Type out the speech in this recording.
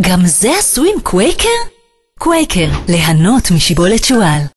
גם זה עשוי עם קווייקר? קווייקר, ליהנות משיבולת שועל.